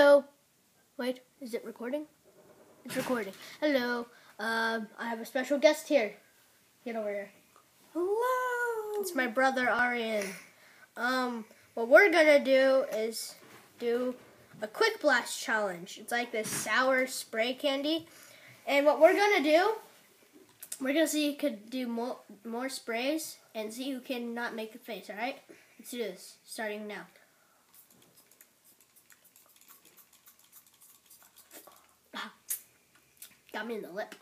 Hello. Wait, is it recording? It's recording. Hello. Um, I have a special guest here. Get over here. Hello. It's my brother Arian. Um, what we're gonna do is do a quick blast challenge. It's like this sour spray candy. And what we're gonna do, we're gonna see who could do more more sprays and see who can not make a face, alright? Let's do this, starting now. Ah, Got me in the lip.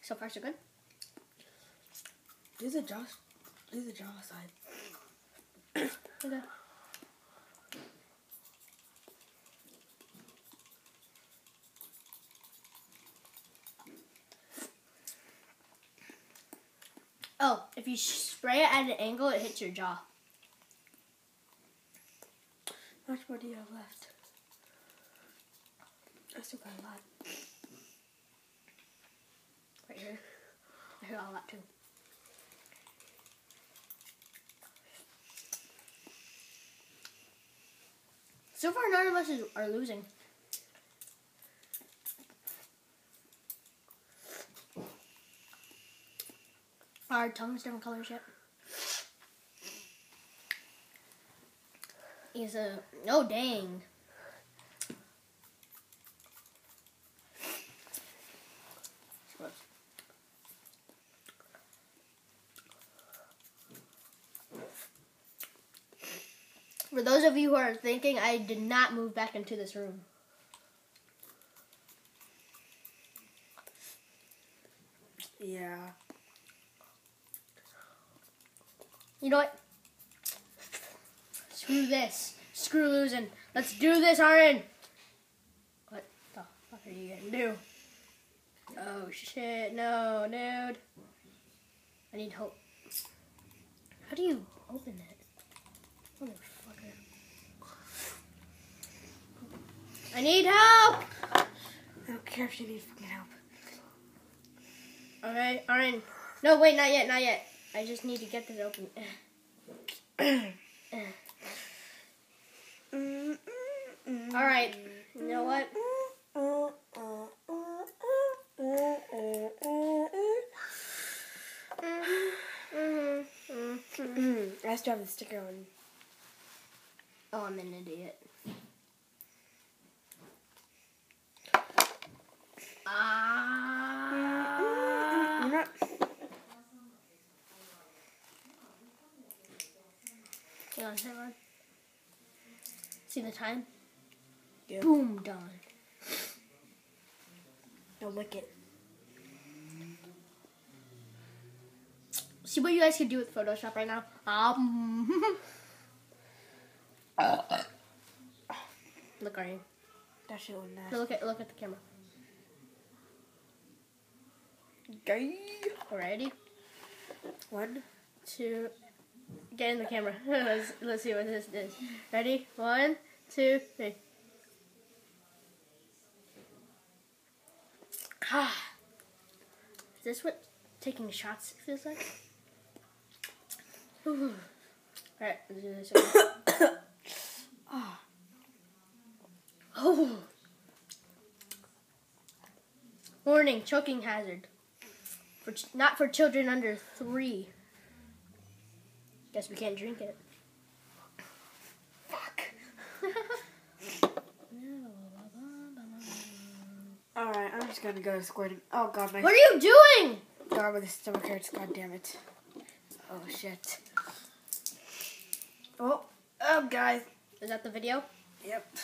So far so good. Do the jaw. Do the jaw side. Okay. Oh, if you spray it at an angle, it hits your jaw. How much more do you have left? I still got a lot. Right here. I all that too. So far, none of us is, are losing. Our tongue's different colors yet. He's a no dang. For those of you who are thinking, I did not move back into this room. Yeah. You know what? Screw this. Screw losing. Let's do this, Aaron. What the fuck are you gonna do? Oh shit, no, dude. I need help. How do you open it? I need help! I don't care if you need fucking help. Alright, Aaron. No, wait, not yet, not yet. I just need to get this open. Alright, you know what? I still have the sticker on. Oh, I'm an idiot. Hang on, hang on. See the time? Yeah. Boom, done. No, lick it. See what you guys can do with Photoshop right now? Um. look, are you? That shit was No, nasty. look at look at the camera. Gay. Alrighty, One. two. Get in the camera. let's let's see what this is. Ready? One, two, three. Ah. Is this what taking shots feels like? Alright, let's do this. Oh. Warning, choking hazard. For not for children under three. Guess we can't drink it. Fuck. Alright, I'm just gonna go squirting. Oh god, my What are you doing? God, with the stomach hurts. God damn it. Oh shit. Oh, oh guys. Is that the video? Yep.